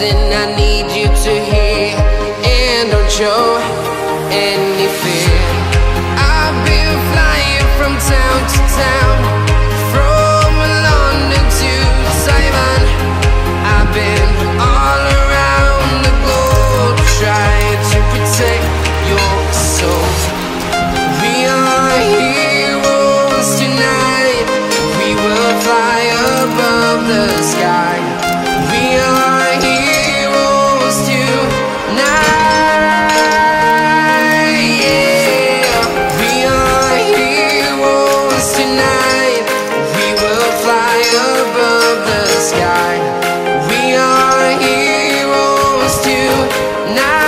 in to. Now